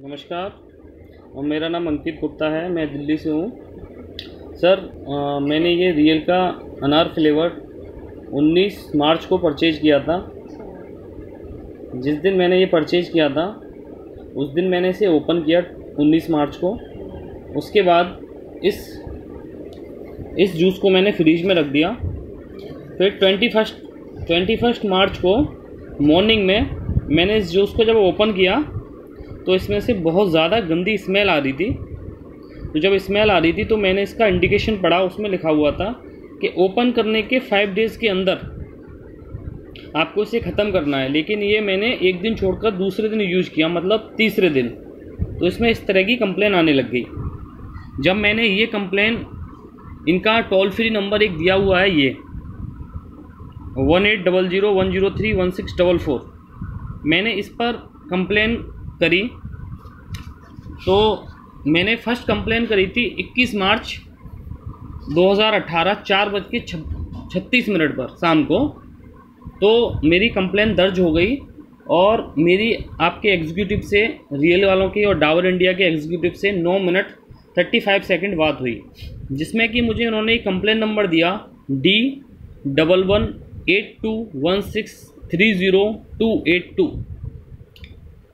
नमस्कार और मेरा नाम अंकित गुप्ता है मैं दिल्ली से हूँ। सर अ, मैंने ये रियल का अनार फ्लेवर 19 मार्च को परचेज किया था। जिस दिन मैंने ये परचेज किया था उस दिन मैंने इसे ओपन किया 19 मार्च को। उसके बाद इस इस जूस को मैंने फ्रीज में रख दिया। फिर twenty first twenty first March को मॉर्निंग में मैंने इस जूस को जब ओपन किया तो इसमें से बहुत ज़्यादा गंदी स्मेल आ रही थी। तो जब स्मेल आ रही थी तो मैंने इसका इंडिकेशन पढ़ा, उसमें लिखा हुआ था कि ओपन करने के फाइव डेज़ के अंदर आपको इसे ख़त्म करना है। लेकिन ये मैंने एक दिन छोड़कर दूसरे दिन यूज़ किया मतलब तीसरे दिन। तो इसमें इस तरह की कंप्लेन आने लग गई। जब मैंने ये कंप्लेन इनका टोल फ्री नंबर एक दिया हुआ है, ये one eight double zero one zero three one six double four मैंने इस पर कंप्लेन करी। तो मैंने फ़र्स्ट कंप्लेन करी थी 21 मार्च 2018 चार बज के छत्तीस मिनट पर, शाम को। तो मेरी कंप्लेन दर्ज हो गई और मेरी आपके एग्जीक्यूटिव से रियल वालों की और डावर इंडिया के एग्जीक्यूटिव से 9 मिनट 35 सेकंड बात हुई, जिसमें कि मुझे उन्होंने कंप्लेन नंबर दिया D double one eight two one six three zero two eight two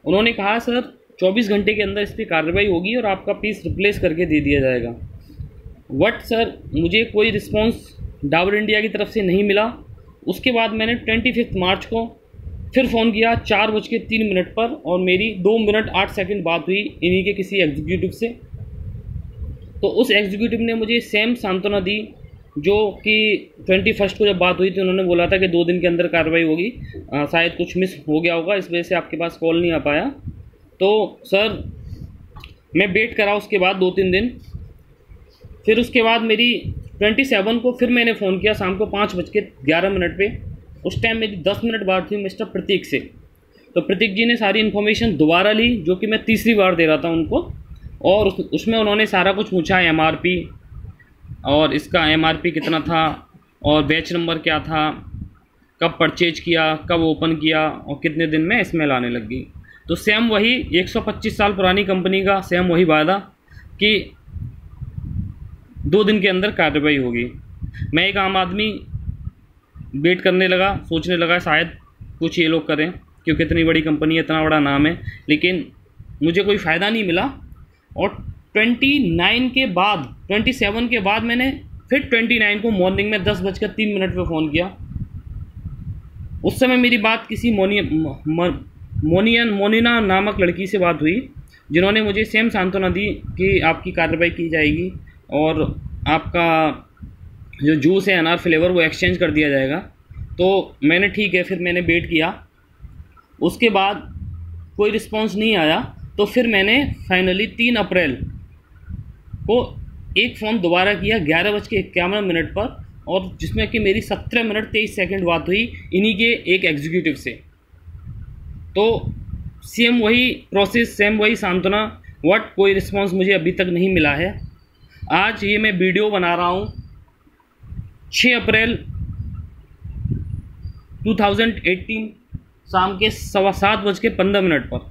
उन्होंने कहा, सर 24 घंटे के अंदर इस पर कार्रवाई होगी और आपका पीस रिप्लेस करके दे दिया जाएगा. वट सर, मुझे कोई रिस्पॉन्स डाबर इंडिया की तरफ़ से नहीं मिला। उसके बाद मैंने ट्वेंटी फिफ्थ मार्च को फिर फ़ोन किया चार बज के तीन मिनट पर और मेरी दो मिनट आठ सेकंड बात हुई इन्हीं के किसी एग्जीक्यूटिव से। तो उस एग्जीक्यूटिव ने मुझे सेम सांत्वना दी जो कि ट्वेंटी फ़र्स्ट को जब बात हुई थी उन्होंने बोला था कि दो दिन के अंदर कार्रवाई होगी। शायद कुछ मिस हो गया होगा इस वजह से आपके पास कॉल नहीं आ पाया। तो सर मैं वेट करा उसके बाद दो तीन दिन। फिर उसके बाद मेरी ट्वेंटी सेवन को फिर मैंने फ़ोन किया शाम को पाँच बज के ग्यारह मिनट पर उस टाइम मेरी दस मिनट बात थी मिस्टर प्रतीक से। तो प्रतीक जी ने सारी इन्फॉर्मेशन दोबारा ली जो कि मैं तीसरी बार दे रहा था उनको। और उस, उसमें उन्होंने सारा कुछ पूछा एमआरपी और इसका एमआरपी कितना था? और बैच नंबर क्या था? कब परचेज किया? कब ओपन किया? और कितने दिन में स्मेल आने लग गई? तो सेम वही 125 साल पुरानी कंपनी का सेम वही वादा कि दो दिन के अंदर कार्रवाई होगी। मैं एक आम आदमी वेट करने लगा, सोचने लगा, शायद कुछ ये लोग करें, क्योंकि इतनी बड़ी कंपनी है, इतना बड़ा नाम है, लेकिन मुझे कोई फ़ायदा नहीं मिला। और 29 के बाद 27 के बाद मैंने फिर 29 को मॉर्निंग में दस बजकर तीन मिनट पर फ़ोन किया। उस समय मेरी बात किसी मोनी, म- मोनियन, मोनिना नामक लड़की से बात हुई, जिन्होंने मुझे सेम सांत्वना दी कि आपकी कार्रवाई की जाएगी और आपका जो जूस है, अनार फ्लेवर वो एक्सचेंज कर दिया जाएगा। तो मैंने ठीक है, फिर मैंने वेट किया। उसके बाद कोई रिस्पांस नहीं आया। तो फिर मैंने फाइनली तीन अप्रैल को एक फ़ोन दोबारा किया ग्यारह बज के इक्यावन मिनट पर, और जिसमें कि मेरी सत्रह मिनट तेईस सेकंड बात हुई इन्हीं के एक एग्जीक्यूटिव से। तो सेम वही प्रोसेस सेम वही सांत्वना व्हाट कोई रिस्पांस मुझे अभी तक नहीं मिला है। आज ये मैं वीडियो बना रहा हूँ 6 अप्रैल 2018 शाम के सवा सात बज के पंद्रह मिनट पर।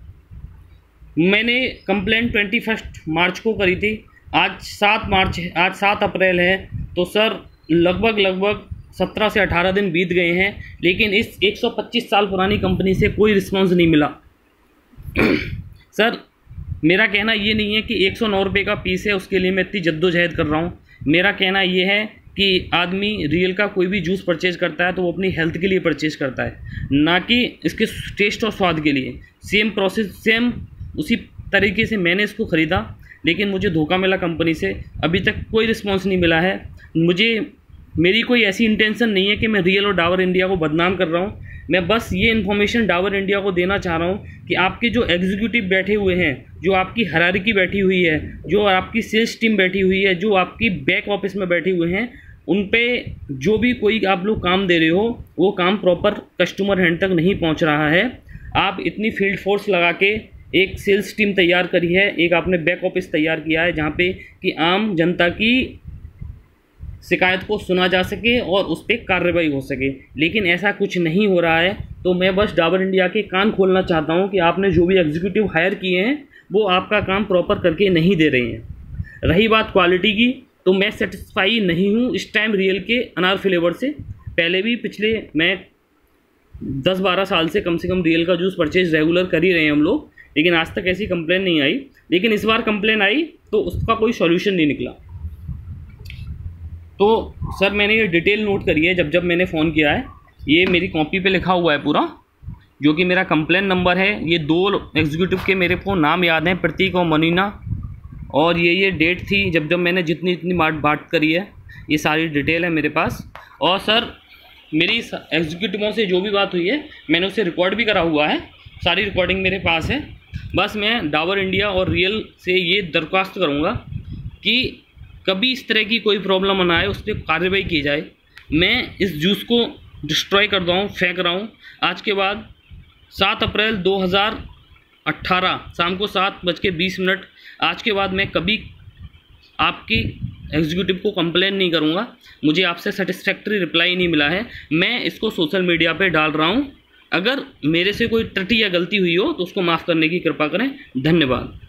मैंने कंप्लेंट ट्वेंटी फ़र्स्ट मार्च को करी थी आज सात मार्च आज सात अप्रैल है तो सर, लगभग लगभग सत्रह से अठारह दिन बीत गए हैं, लेकिन इस 125 साल पुरानी कंपनी से कोई रिस्पांस नहीं मिला। सर, मेरा कहना ये नहीं है कि एक सौ नौ रुपये का पीस है, उसके लिए मैं इतनी जद्दोजहद कर रहा हूँ। मेरा कहना ये है कि आदमी रियल का कोई भी जूस परचेज करता है तो वो अपनी हेल्थ के लिए परचेज करता है, ना कि इसके टेस्ट और स्वाद के लिए। सेम प्रोसेस, सेम उसी तरीके से मैंने इसको ख़रीदा लेकिन मुझे धोखा मिला कंपनी से। अभी तक कोई रिस्पॉन्स नहीं मिला है। मुझे, मेरी कोई ऐसी इंटेंशन नहीं है कि मैं रियल और डावर इंडिया को बदनाम कर रहा हूँ। मैं बस ये इन्फॉर्मेशन डावर इंडिया को देना चाह रहा हूँ कि आपके जो एग्जीक्यूटिव बैठे हुए हैं, जो आपकी हरारिकी बैठी हुई है, जो आपकी सेल्स टीम बैठी हुई है, जो आपकी बैक ऑफ़िस में बैठे हुए हैं, उन पे जो भी कोई आप लोग काम दे रहे हो, वो काम प्रॉपर कस्टमर हैंड तक नहीं पहुँच रहा है। आप इतनी फ़ील्ड फोर्स लगा के एक सेल्स टीम तैयार करी है, एक आपने बैक ऑफ़िस तैयार किया है, जहाँ पे कि आम जनता की शिकायत को सुना जा सके और उस पर कार्रवाई हो सके। लेकिन ऐसा कुछ नहीं हो रहा है तो मैं बस डाबर इंडिया के कान खोलना चाहता हूँ कि आपने जो भी एग्जीक्यूटिव हायर किए हैं, वो आपका काम प्रॉपर करके नहीं दे रहे हैं। रही बात क्वालिटी की तो मैं सेटिस्फाई नहीं हूँ इस टाइम रियल के अनार फ्लेवर से। पहले भी पिछले, मैं दस बारह साल से कम से कम रियल का जूस परचेज रेगुलर कर ही रहे हैं हम लोग। लेकिन आज तक ऐसी कंप्लेन नहीं आई। लेकिन इस बार कंप्लेन आई तो उसका कोई सॉल्यूशन नहीं निकला। तो सर, मैंने ये डिटेल नोट करी है जब जब मैंने फ़ोन किया है, ये मेरी कॉपी पे लिखा हुआ है पूरा, जो कि मेरा कंप्लेन नंबर है। ये दो एग्जीक्यूटिव के मेरे को नाम याद हैं, प्रतीक और मनीना। और ये ये डेट थी जब जब मैंने जितनी जितनी बात बात करी है, ये सारी डिटेल है मेरे पास। और सर, मेरी एग्जीक्यूटिवों से जो भी बात हुई है, मैंने उसे रिकॉर्ड भी करा हुआ है। सारी रिकॉर्डिंग मेरे पास है। बस मैं डाबर इंडिया और रियल से ये दरख्वास्त करूँगा कि कभी इस तरह की कोई प्रॉब्लम ना आए, उस पर कार्रवाई की जाए। मैं इस जूस को डिस्ट्रॉय कर रहा हूँ, फेंक रहा हूँ। आज के बाद सात अप्रैल 2018 शाम को सात बज के बीस मिनट, आज के बाद मैं कभी आपकी एग्जीक्यूटिव को कंप्लेन नहीं करूँगा। मुझे आपसे सेटिस्फैक्ट्री रिप्लाई नहीं मिला है। मैं इसको सोशल मीडिया पे डाल रहा हूँ। अगर मेरे से कोई त्रुटि या गलती हुई हो तो उसको माफ़ करने की कृपा करें। धन्यवाद।